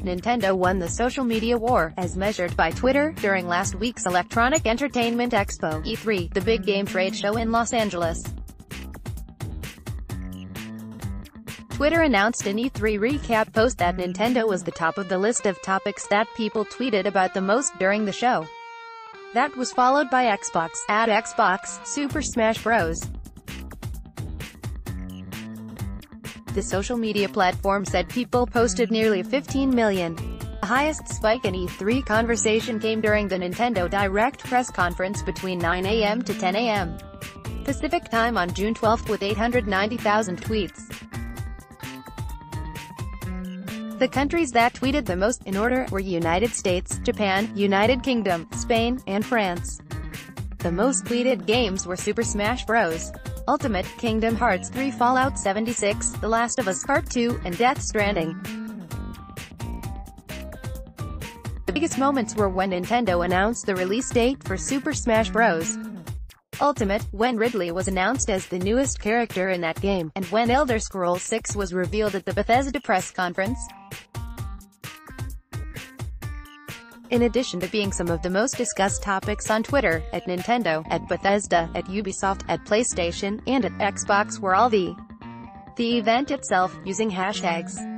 Nintendo won the social media war, as measured by Twitter, during last week's Electronic Entertainment Expo, E3, the big game trade show in Los Angeles. Twitter announced an E3 recap post that Nintendo was the top of the list of topics that people tweeted about the most during the show. That was followed by Xbox, at Xbox, Super Smash Bros. The social media platform said people posted nearly 15 million. The highest spike in E3 conversation came during the Nintendo Direct press conference between 9 a.m. to 10 a.m. Pacific Time on June 12 with 890,000 tweets. The countries that tweeted the most, in order, were United States, Japan, United Kingdom, Spain, and France. The most tweeted games were Super Smash Bros. Ultimate, Kingdom Hearts 3 Fallout 76, The Last of Us Part 2, and Death Stranding. The biggest moments were when Nintendo announced the release date for Super Smash Bros. Ultimate, when Ridley was announced as the newest character in that game, and when Elder Scrolls 6 was revealed at the Bethesda press conference. In addition to being some of the most discussed topics on Twitter, at Nintendo, at Bethesda, at Ubisoft, at PlayStation, and at Xbox were all the the event itself, using hashtags.